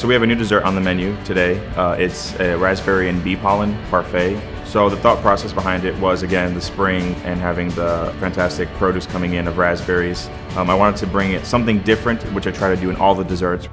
So we have a new dessert on the menu today. Uh, it's a raspberry and bee pollen parfait. So the thought process behind it was again the spring and having the fantastic produce coming in of raspberries. Um, I wanted to bring it something different, which I try to do in all the desserts.